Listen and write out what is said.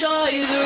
enjoy the